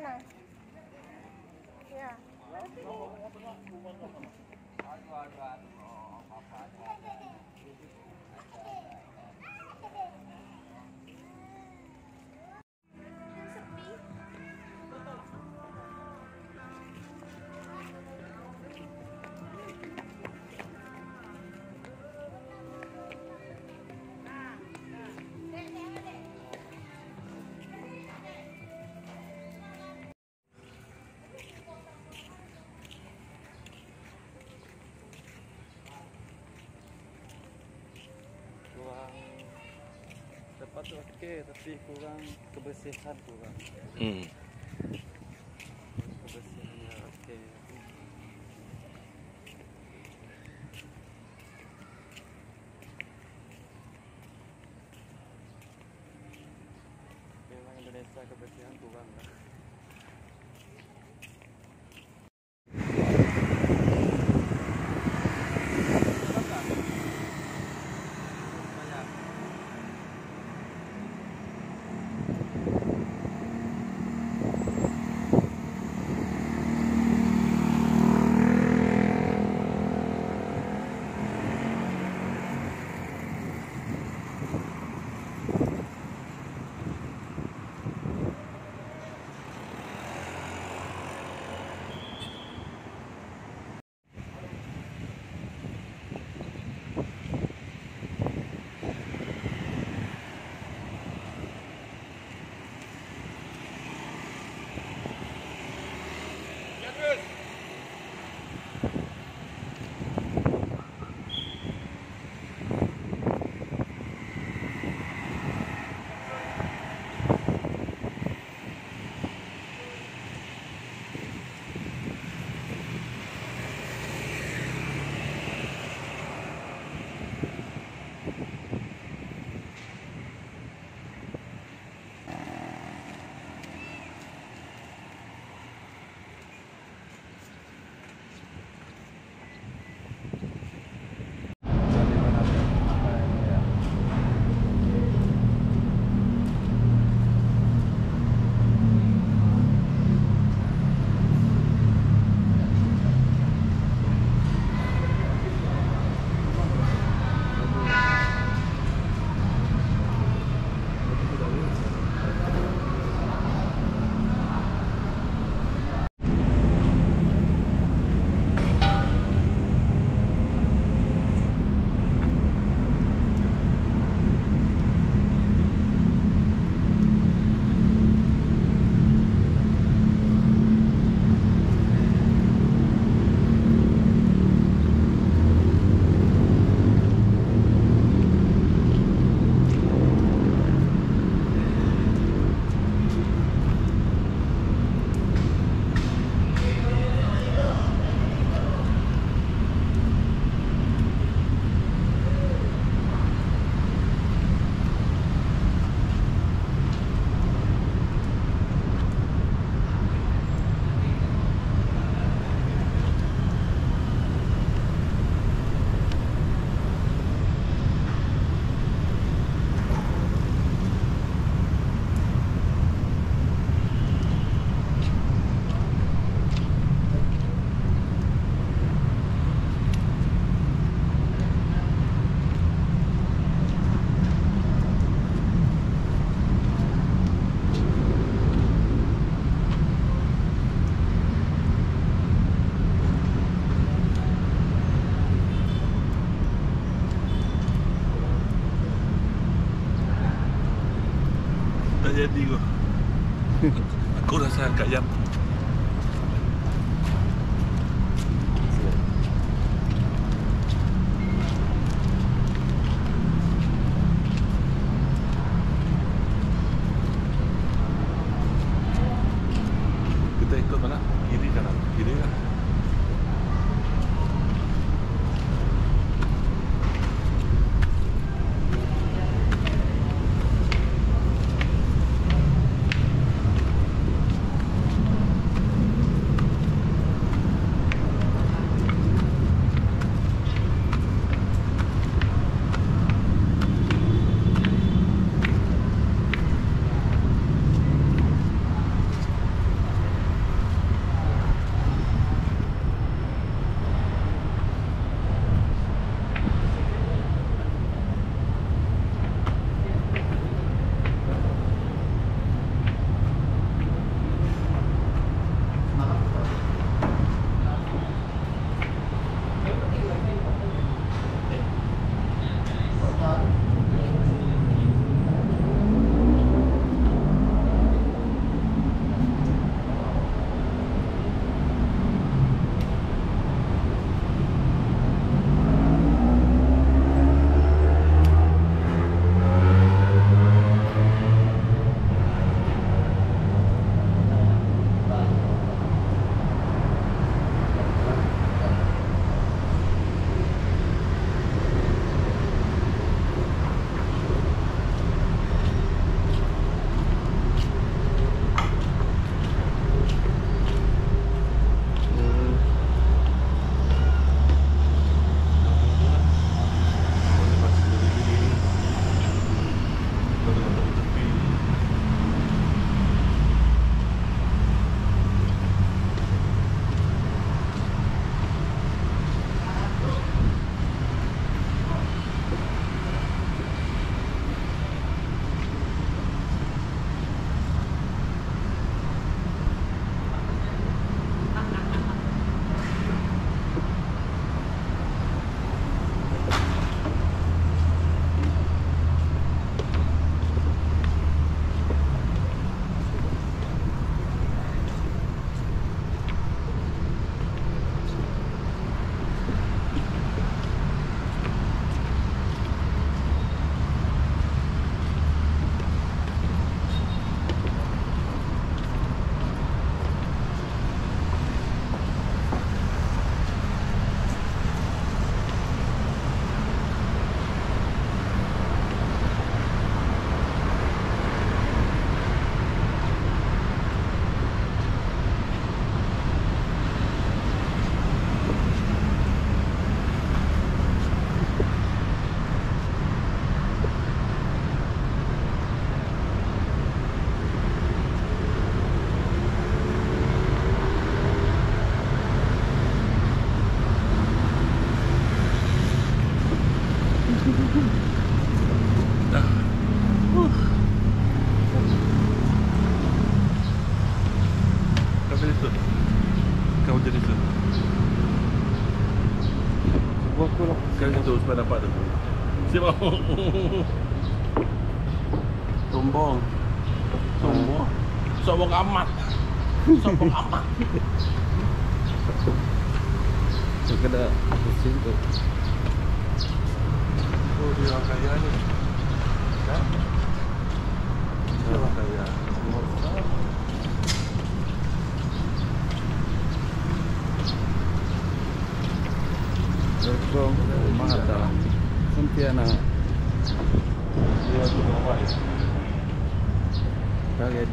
na. Yeah. tempat oke tapi kurang kebersihan kurang hmm. Kurosawa Kayama. Sombong. Sombong. Sombong amat. Sombong amat. sekedar pusing tuh Oh, dia kaya ni. Kan? Dia kaya. Berkong mata Sentiana Dia tu orang Kagak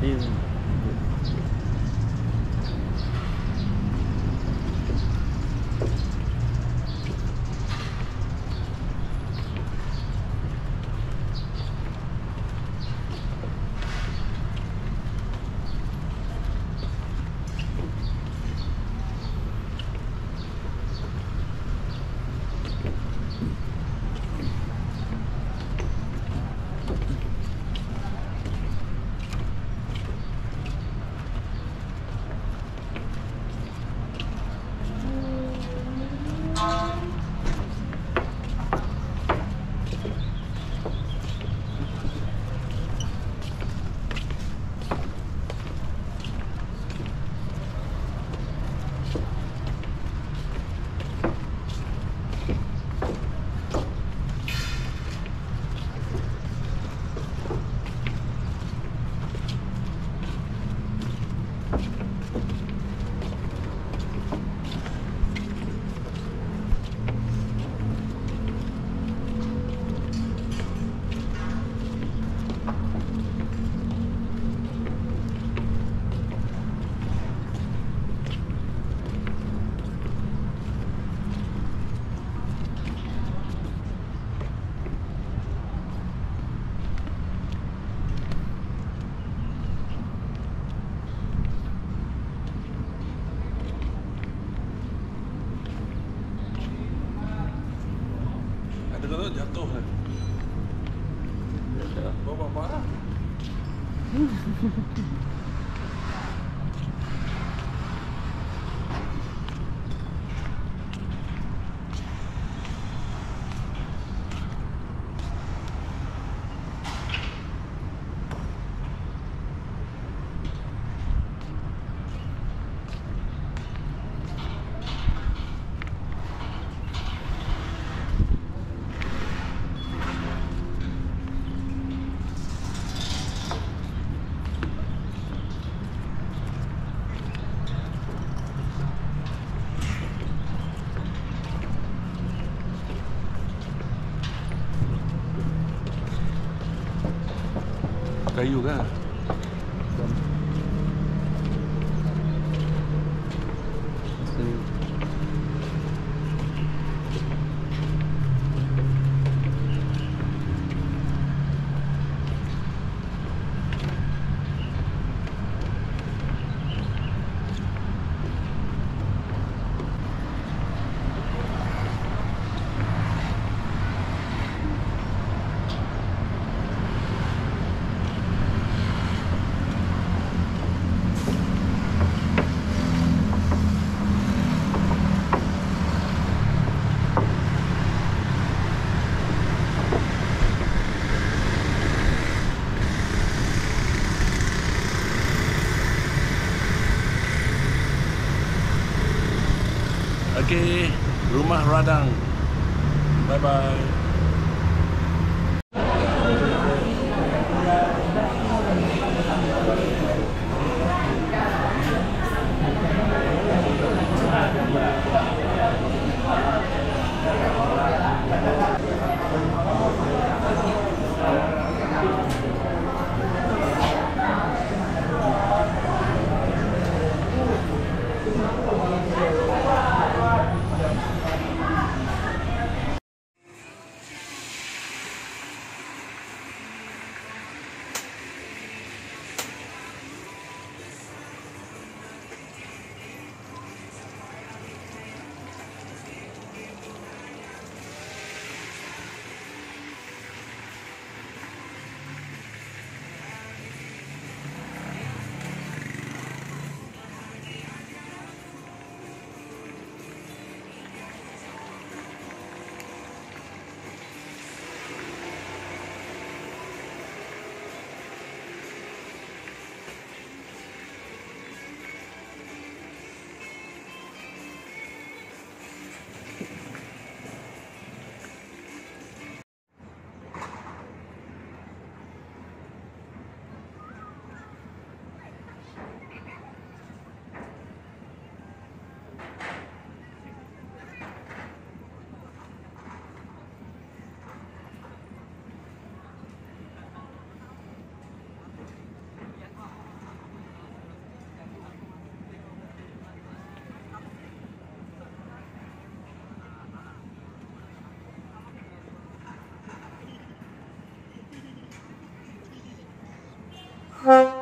Kayu kan? Radang. Huh?